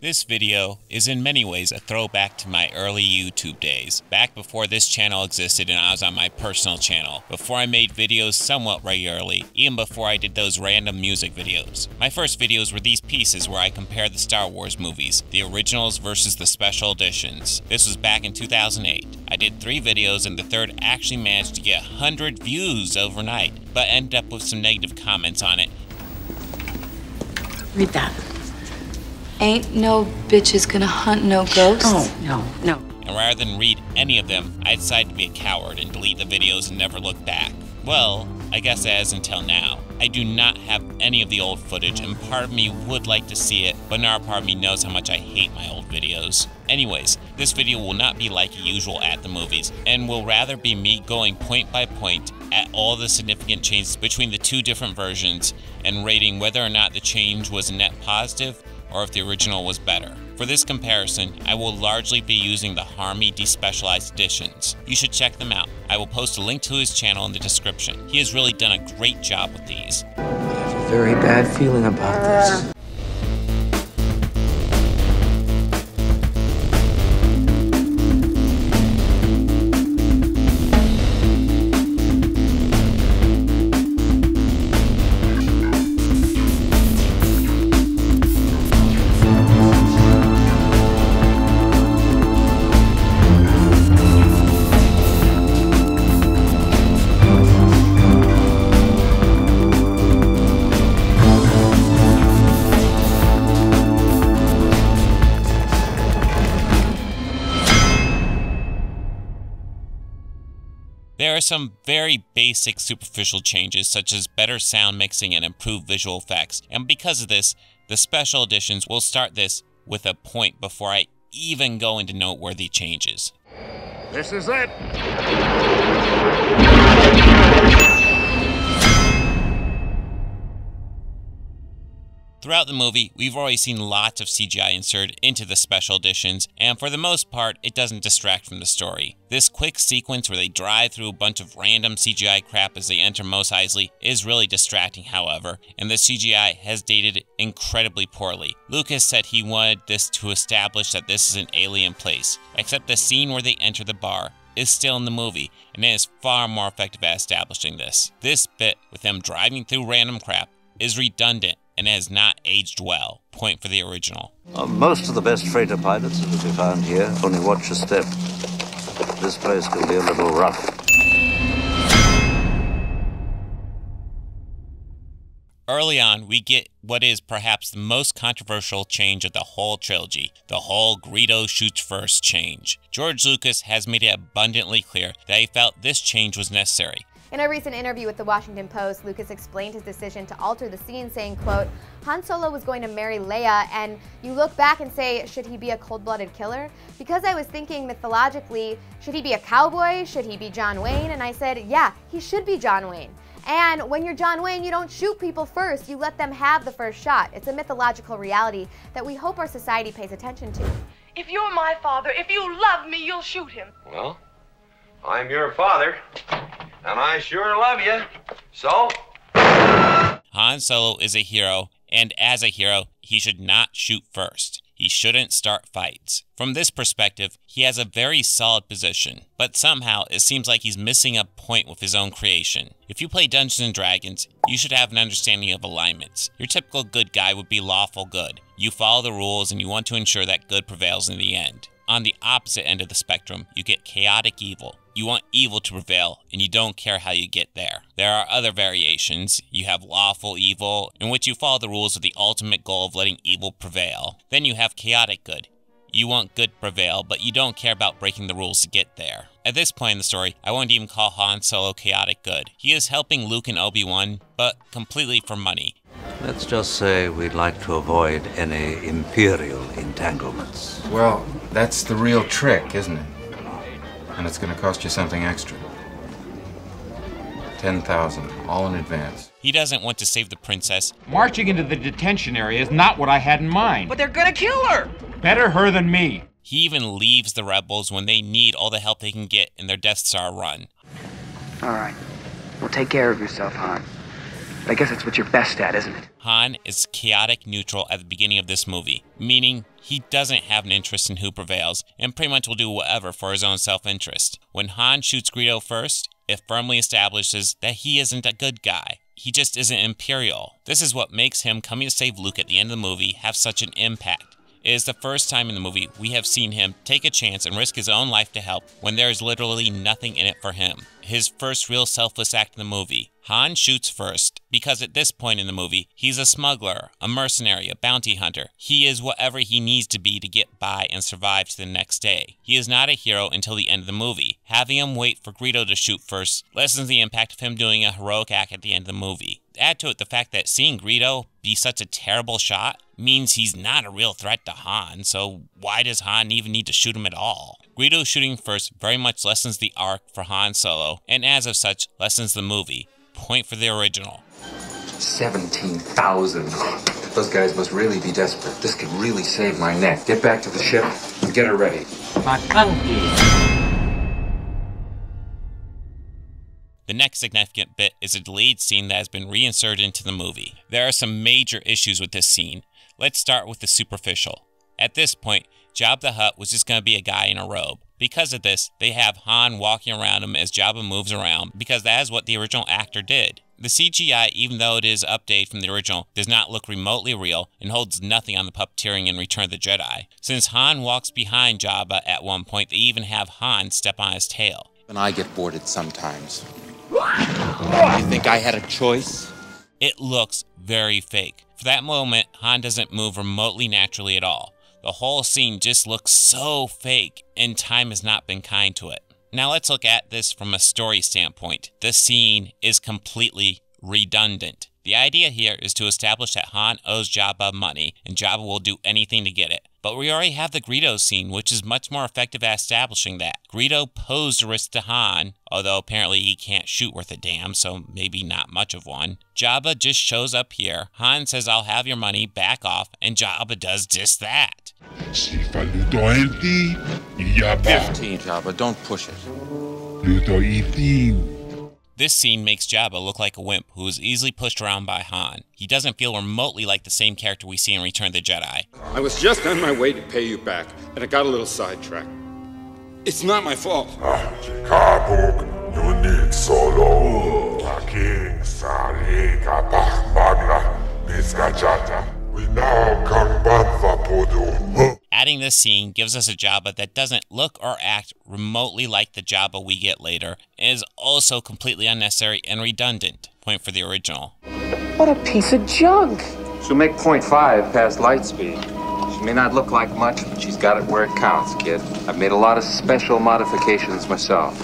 This video is in many ways a throwback to my early YouTube days, back before this channel existed and I was on my personal channel, before I made videos somewhat regularly, even before I did those random music videos. My first videos were these pieces where I compared the Star Wars movies, the originals versus the special editions. This was back in 2008. I did three videos and the third actually managed to get 100 views overnight, but ended up with some negative comments on it. Read that. Ain't no bitches gonna hunt no ghosts. Oh, no, no. and rather than read any of them, I decided to be a coward and delete the videos and never look back. Well, I guess as until now. I do not have any of the old footage, and part of me would like to see it, but another part of me knows how much I hate my old videos. Anyways, this video will not be like usual at the movies, and will rather be me going point by point at all the significant changes between the two different versions and rating whether or not the change was a net positive or if the original was better. For this comparison, I will largely be using the Harmy Despecialized editions. You should check them out. I will post a link to his channel in the description. He has really done a great job with these. I have a very bad feeling about this. Are some very basic superficial changes, such as better sound mixing and improved visual effects, and because of this, the special editions will start this with a point before I even go into noteworthy changes. This is it. Throughout the movie, we've already seen lots of CGI inserted into the special editions, and for the most part, it doesn't distract from the story. This quick sequence where they drive through a bunch of random CGI crap as they enter Mos Eisley is really distracting, however, and the CGI has dated incredibly poorly. Lucas said he wanted this to establish that this is an alien place, except the scene where they enter the bar is still in the movie, and it is far more effective at establishing this. This bit, with them driving through random crap, is redundant and has not aged well. Point for the original. Uh, most of the best freighter pilots are to be found here. Only watch your step. This place can be a little rough. Early on, we get what is perhaps the most controversial change of the whole trilogy the whole Greedo shoots first change. George Lucas has made it abundantly clear that he felt this change was necessary. In a recent interview with the Washington Post, Lucas explained his decision to alter the scene, saying, quote, Han Solo was going to marry Leia, and you look back and say, should he be a cold-blooded killer? Because I was thinking mythologically, should he be a cowboy? Should he be John Wayne? And I said, yeah, he should be John Wayne. And when you're John Wayne, you don't shoot people first, you let them have the first shot. It's a mythological reality that we hope our society pays attention to. If you're my father, if you love me, you'll shoot him. Well, I'm your father, and I sure love you. So, Han Solo is a hero, and as a hero, he should not shoot first. He shouldn't start fights. From this perspective, he has a very solid position, but somehow it seems like he's missing a point with his own creation. If you play Dungeons and Dragons, you should have an understanding of alignments. Your typical good guy would be lawful good. You follow the rules and you want to ensure that good prevails in the end. On the opposite end of the spectrum, you get chaotic evil. You want evil to prevail, and you don't care how you get there. There are other variations. You have lawful evil, in which you follow the rules with the ultimate goal of letting evil prevail. Then you have chaotic good. You want good to prevail, but you don't care about breaking the rules to get there. At this point in the story, I won't even call Han Solo chaotic good. He is helping Luke and Obi-Wan, but completely for money. Let's just say we'd like to avoid any imperial entanglements. Well, that's the real trick, isn't it? And it's going to cost you something extra. 10,000, all in advance. He doesn't want to save the princess. Marching into the detention area is not what I had in mind. But they're gonna kill her! Better her than me. He even leaves the rebels when they need all the help they can get in their Death Star run. All right. Well, take care of yourself, Han. I guess it's what you're best at, isn't it? Han is chaotic neutral at the beginning of this movie, meaning he doesn't have an interest in who prevails and pretty much will do whatever for his own self interest. When Han shoots Greedo first, it firmly establishes that he isn't a good guy. He just isn't Imperial. This is what makes him coming to save Luke at the end of the movie have such an impact. It is the first time in the movie we have seen him take a chance and risk his own life to help when there is literally nothing in it for him. His first real selfless act in the movie. Han shoots first because at this point in the movie, he's a smuggler, a mercenary, a bounty hunter. He is whatever he needs to be to get by and survive to the next day. He is not a hero until the end of the movie. Having him wait for Greedo to shoot first lessens the impact of him doing a heroic act at the end of the movie. Add to it the fact that seeing Greedo be such a terrible shot means he's not a real threat to Han, so why does Han even need to shoot him at all? Greedo shooting first very much lessens the arc for Han Solo, and as of such, lessens the movie. Point for the original. 17,000. Those guys must really be desperate. This could really save my neck. Get back to the ship and get her ready. The next significant bit is a deleted scene that has been reinserted into the movie. There are some major issues with this scene. Let's start with the superficial. At this point, Jabba the Hutt was just going to be a guy in a robe. Because of this, they have Han walking around him as Jabba moves around because that is what the original actor did. The CGI, even though it is updated from the original, does not look remotely real and holds nothing on the puppeteering in Return of the Jedi. Since Han walks behind Jabba at one point, they even have Han step on his tail. And I get bored sometimes. You think I had a choice? It looks very fake. For that moment, Han doesn't move remotely naturally at all. The whole scene just looks so fake, and time has not been kind to it. Now let's look at this from a story standpoint. The scene is completely redundant. The idea here is to establish that Han owes Jabba money, and Jabba will do anything to get it. But we already have the Greedo scene, which is much more effective at establishing that. Greedo posed a risk to Han, although apparently he can't shoot worth a damn, so maybe not much of one. Jabba just shows up here. Han says, I'll have your money, back off, and Jabba does just that. 15, Jabba. Don't push it. This scene makes Jabba look like a wimp who is easily pushed around by Han. He doesn't feel remotely like the same character we see in Return of the Jedi. I was just on my way to pay you back, and I got a little sidetracked. It's not my fault. Adding this scene gives us a Jabba that doesn't look or act remotely like the Jabba we get later, and is also completely unnecessary and redundant. Point for the original. What a piece of junk! She'll make point five past light speed. She may not look like much, but she's got it where it counts, kid. I've made a lot of special modifications myself.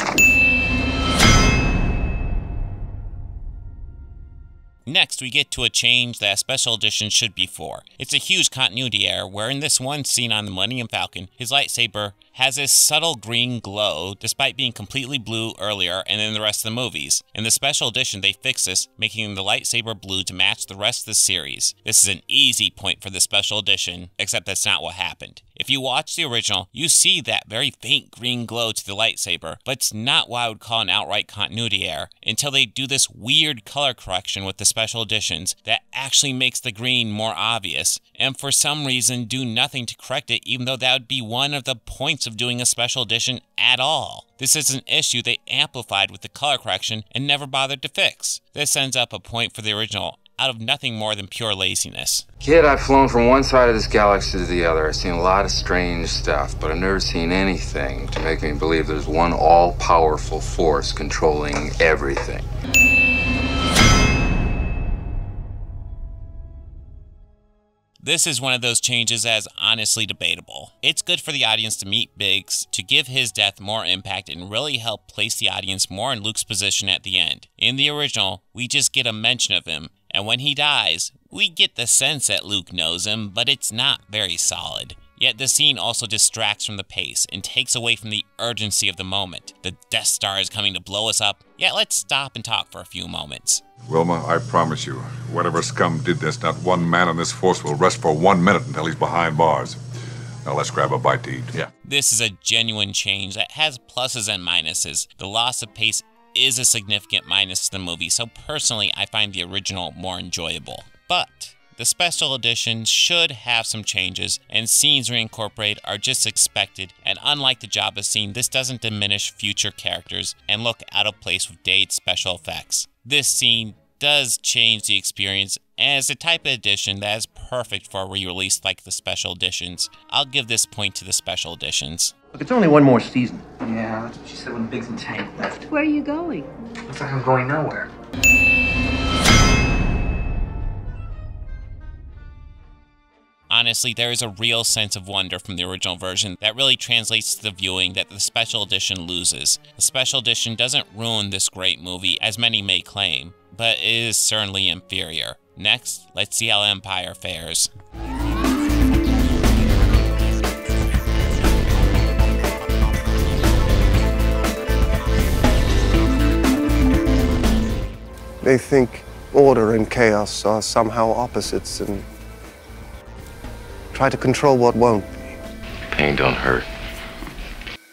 Next, we get to a change that special edition should be for. It's a huge continuity error where in this one scene on the Millennium Falcon, his lightsaber has a subtle green glow despite being completely blue earlier and in the rest of the movies. In the special edition, they fix this, making the lightsaber blue to match the rest of the series. This is an easy point for the special edition, except that's not what happened. If you watch the original, you see that very faint green glow to the lightsaber, but it's not what I would call an outright continuity error until they do this weird color correction with the special editions that actually makes the green more obvious, and for some reason do nothing to correct it, even though that would be one of the points of doing a special edition at all. This is an issue they amplified with the color correction and never bothered to fix. This ends up a point for the original out of nothing more than pure laziness. Kid, I've flown from one side of this galaxy to the other. I've seen a lot of strange stuff, but I've never seen anything to make me believe there's one all powerful force controlling everything. This is one of those changes as honestly debatable. It's good for the audience to meet Biggs, to give his death more impact, and really help place the audience more in Luke's position at the end. In the original, we just get a mention of him, and when he dies, we get the sense that Luke knows him, but it's not very solid. Yet the scene also distracts from the pace and takes away from the urgency of the moment. The Death Star is coming to blow us up, yet let's stop and talk for a few moments. Wilma, I promise you, whatever scum did this, not one man on this force will rest for one minute until he's behind bars. Now let's grab a bite to eat. Yeah. This is a genuine change that has pluses and minuses. The loss of pace is a significant minus to the movie, so personally I find the original more enjoyable. But the special edition should have some changes, and scenes reincorporated are just expected, and unlike the Jabba scene, this doesn't diminish future characters and look out of place with dated special effects. This scene does change the experience and as a type of edition that is perfect for a re-release like the special editions. I'll give this point to the special editions. Look, it's only one more season. Yeah, that's what she said when Biggs and Tank left. Where are you going? Looks like I'm going nowhere. Honestly, there is a real sense of wonder from the original version that really translates to the viewing that the special edition loses. The special edition doesn't ruin this great movie, as many may claim, but it is certainly inferior. Next, let's see how Empire fares. They think order and chaos are somehow opposites and try to control what won't. Pain don't hurt.